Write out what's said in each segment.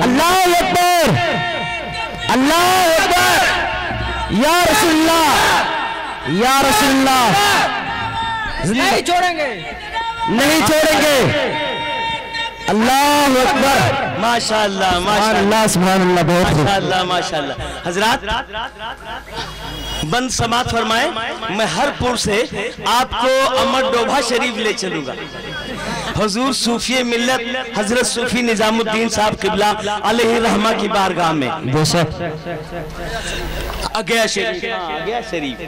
اللہ اکبر اللہ اکبر۔ یا رسول اللہ! یا رسول اللہ! نہیں چھوڑیں گے۔ نہیں چھوڑیں گے! اللہ اکبر! ماشاءاللہ ماشاءاللہ۔ اللہ سبحان اللہ بہت ماشاءاللہ ماشاءاللہ۔ حضرات بند سماعت فرمائیں میں ہر پور سے آپ کو امر ڈوبھا شریف لے چلوں گا۔ حضور صوفی ملت حضرت صوفی نظام الدین صاحب قبلہ علیہ رحمہ کی بارگاہ میں۔ بے شک۔ اگیا شریف. اگیا شریف.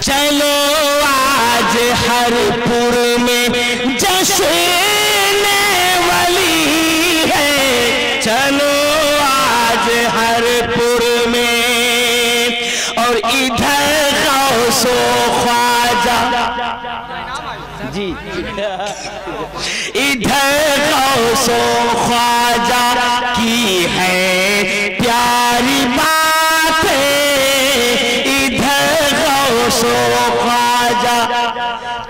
چلو آج ہر پور میں جشن ولی ہے۔ چلو آج ہر پور میں۔ اور ادھر غوث و خواجہ۔ جی۔ ادھر غوث و خواجہ کی ہے۔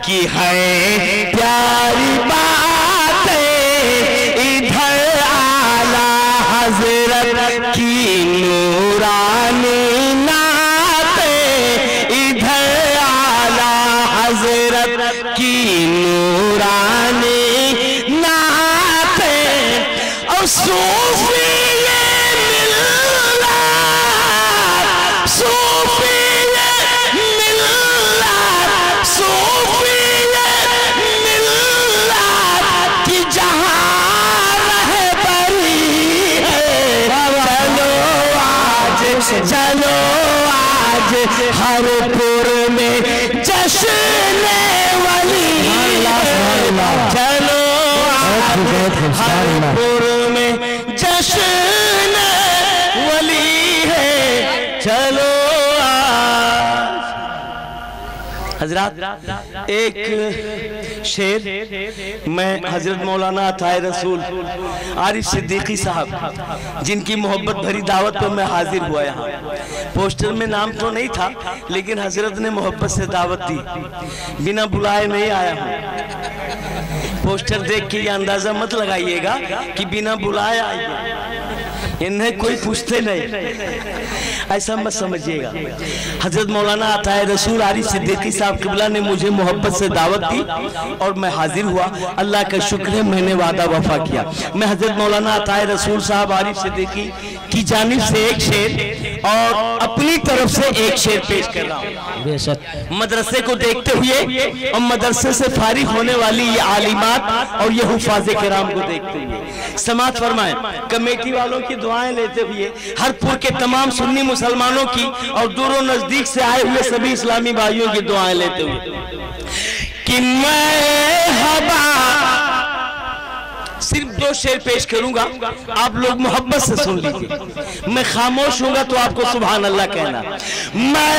کی ہے۔ پیاری بات ادھر اعلی حضرت کی نورانی نعت ادھر اعلی حضرت کی نورانی نعت اور صوفی چلو آج ہر پور میں جشن ولی۔ چلو آج ہر پور حضرات، ایک شیر میں حضرت مولانا عطائے رسول، عارف صدیقی صاحب، جن کی محبت بھری دعوت پر میں حاضر ہوا یہاں۔ پوسٹر میں نام تو نہیں تھا، لیکن حضرت نے محبت سے دعوت دی۔ بنا بلائے نہیں آیا ہوں۔ پوسٹر دیکھ کے یہ اندازہ مت لگائیے گا کہ بنا بلائے آئیے۔ انہیں کوئی پوچھتے نہیں۔ ایسا مت سمجھئے گا۔ حضرت مولانا عطائے رسول عارف صدیقی صاحب قبلہ نے مجھے محبت سے دعوت دی اور میں حاضر ہوا۔ اللہ کا شکر ہے میں نے وعدہ وفا کیا۔ میں حضرت مولانا عطائے رسول صاحب عارف صدیقی کی جانب سے ایک شیر اور اپنی طرف سے ایک شیر پیش کر رہا ہوں۔ مدرسے کو دیکھتے ہوئے اور مدرسے سے فارغ ہونے والی یہ عالمات اور یہ حفاظ کرام کو دیکھتے ہوئے۔ سماعت فرمائیں کمیٹی والوں کی دعائیں لیتے ہوئے ہر پور کے تمام سنی مسلمانوں کی اور دور و نزدیک سے آئے ہوئے سبھی اسلامی بھائیوں کی دعائیں لیتے ہوئے کہ مرحبا صرف دو شیر پیش کروں گا، آپ لوگ محبت سے سن لیجیے۔ میں خاموش ہوں گا تو آپ کو سبحان اللہ کہنا۔ میں